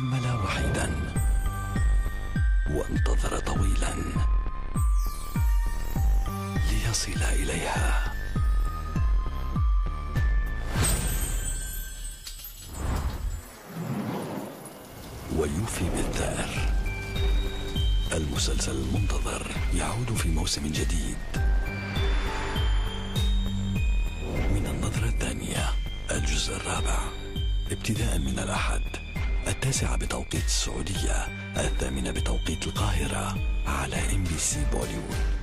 جدا وانتظر طويلا ليصل إليها. ويوفي بالثأر المسلسل المنتظر يعود في موسم جديد. من النظرة الثانية الجزء الرابع ابتداء من الأحد. التاسعة بتوقيت السعودية الثامنة بتوقيت القاهرة على إم بي سي بوليوود.